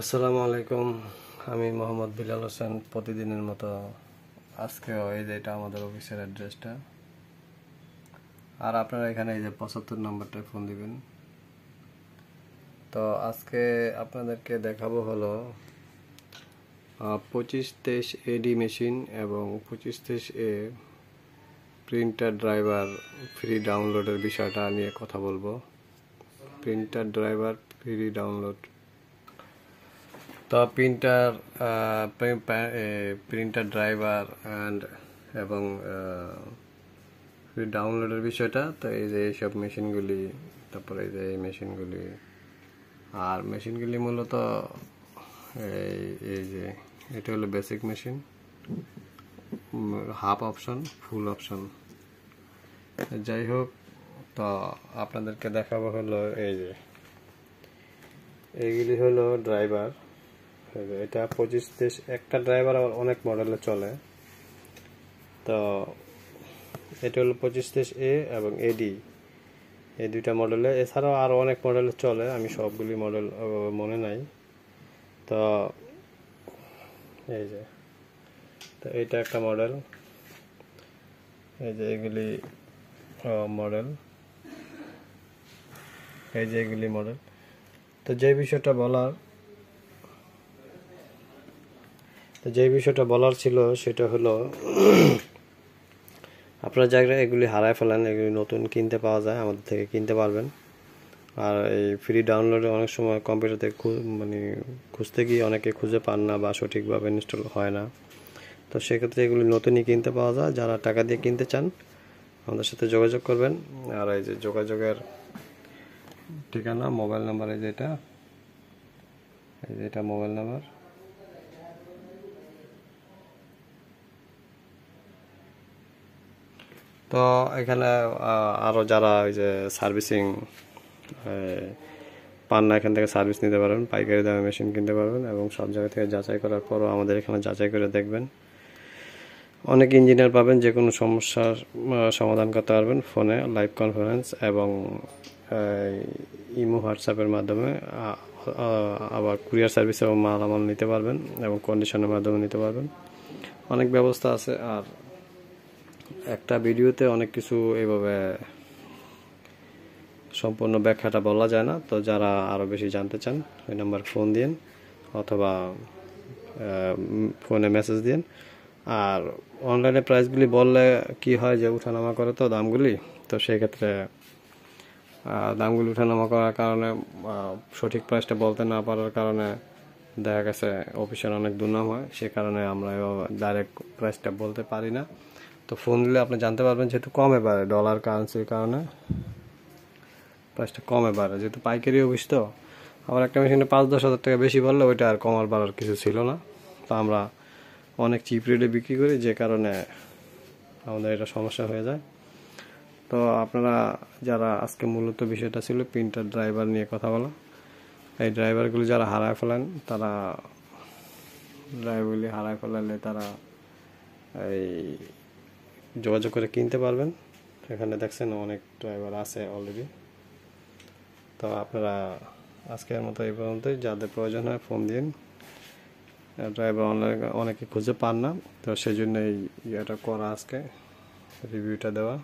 আসসালামু আলাইকুম। আমি মোহাম্মদ বিলাল হোসেন, প্রতিদিনের মতো আজকেও এই যে এটা আমাদের অফিসের অ্যাড্রেসটা। আর আপনারা এখানে এই যে পঁচাত্তর নম্বরটায় ফোন দিবেন। তো আজকে আপনাদেরকে দেখাবো হলো পঁচিশ তেইশ এডি মেশিন এবং পঁচিশ তেইশ এ প্রিন্টার ড্রাইভার ফ্রি ডাউনলোডের বিষয়টা নিয়ে কথা বলব। প্রিন্টার ড্রাইভার ফ্রি ডাউনলোড তো প্রিন্টার প্রিন্টার ড্রাইভার অ্যান্ড এবং ডাউনলোডের বিষয়টা, তো এই যে এইসব মেশিনগুলি, তারপরে এই যে এই মেশিনগুলি, আর মেশিনগুলি মূলত, এই এই যে, এটা হলো basic machine half option full option যাই হোক, তো আপনাদেরকে দেখাবো হলো এই যে, এইগুলি হলো ড্রাইভার। এটা পঁচিশ তেইশ একটা ড্রাইভার আবার অনেক মডেলে চলে। তো এটা হলো পঁচিশ তেইশ এ এবং এডি এই দুইটা মডেলে এছাড়াও আরও অনেক মডেলে চলে, আমি সবগুলি মডেল মনে নাই। তো এই যে, তো এইটা একটা মডেল এই যে এগুলি মডেল এই যে এগুলি মডেল তো যে বিষয়টা বলার তো যে বিষয়টা বলার ছিল সেটা হলো, আপনার জায়গায় এগুলি হারায় ফেলেন, এগুলি নতুন কিনতে পাওয়া যায়, আমাদের থেকে কিনতে পারবেন। আর এই ফ্রি ডাউনলোডে অনেক সময় কম্পিউটারতে মানে খুঁজতে গিয়ে অনেকে খুঁজে পান না বা সঠিকভাবে ইনস্টল হয় না। তো সেক্ষেত্রে এগুলি নতুনই কিনতে পাওয়া যায়। যারা টাকা দিয়ে কিনতে চান, আমাদের সাথে যোগাযোগ করবেন। আর এই যে যোগাযোগের ঠিকানা মোবাইল নাম্বার এই যে এটা, এই যে এটা মোবাইল নাম্বার তো এখানে আরও যারা ওই যে সার্ভিসিং পান না, এখান থেকে সার্ভিস নিতে পারবেন, পাইকারি দামে মেশিন কিনতে পারবেন এবং সব জায়গা থেকে যাচাই করার পরও আমাদের এখানে যাচাই করে দেখবেন। অনেক ইঞ্জিনিয়ার পাবেন, যে কোনো সমস্যার সমাধান করতে পারবেন ফোনে লাইভ কনফারেন্স এবং ইমো হোয়াটসঅ্যাপের মাধ্যমে আবার কুরিয়ার সার্ভিসেও মালামাল নিতে পারবেন এবং কন্ডিশনের মাধ্যমে নিতে পারবেন। অনেক ব্যবস্থা আছে আর একটা ভিডিওতে অনেক কিছু এইভাবে সম্পূর্ণ ব্যাখ্যাটা বলা যায় না। তো যারা আরও বেশি জানতে চান, ওই নাম্বার ফোন দিন অথবা ফোনে মেসেজ দিন। আর অনলাইনে প্রাইসগুলি বললে কি হয় যে উঠানামা করে তো দামগুলি? তো সেই ক্ষেত্রে দামগুলি উঠানামা করার কারণে সঠিক প্রাইসটা বলতে না পারার কারণে দেখা গেছে অফিসের অনেক দুর্নাম হয়। সে কারণে আমরা ডাইরেক্ট প্রাইসটা বলতে পারি না। তো ফোন দিলে আপনি জানতে পারবেন যেহেতু কমে বাড়ে ডলার কারেন্সির কারণে। প্রাইসটা কমে বাড়ে যেহেতু পাইকারি অফিস তো। আবার একটা মেশিনে পাঁচ দশ হাজার টাকা বেশি বললে ওইটা আর কমার বাড়ার কিছু ছিল না। তো আমরা অনেক চিপ রেটে বিক্রি করি, যে কারণে আমাদের এটা সমস্যা হয়ে যায়। তো আপনারা যারা আজকে মূলত বিষয়টা ছিল প্রিন্টার ড্রাইভার নিয়ে কথা বলা, এই ড্রাইভারগুলি যারা হারায় ফেলেন, তারা ড্রাইভারগুলি হারায় ফেলালে তারা এই যোগাযোগ করে কিনতে পারবেন। এখানে দেখছেন অনেক ড্রাইভার আছে অলরেডি তো আপনারা আজকের মতো এই পর্যন্তই। যাদের প্রয়োজন হয় ফোন দিন। ড্রাইভার অনলাইন অনেকে খুঁজে পান না। তো সেই জন্য এই ইয়েটা করা আজকে রিভিউটা দেওয়া।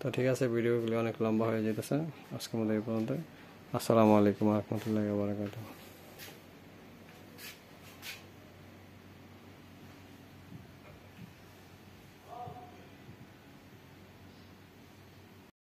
তো ঠিক আছে ভিডিওগুলি অনেক লম্বা হয়ে যেতেছে। আজকের মতো এই পর্যন্ত আসসালামু আলাইকুম রহমতুল্লাহ বারকাতুহ।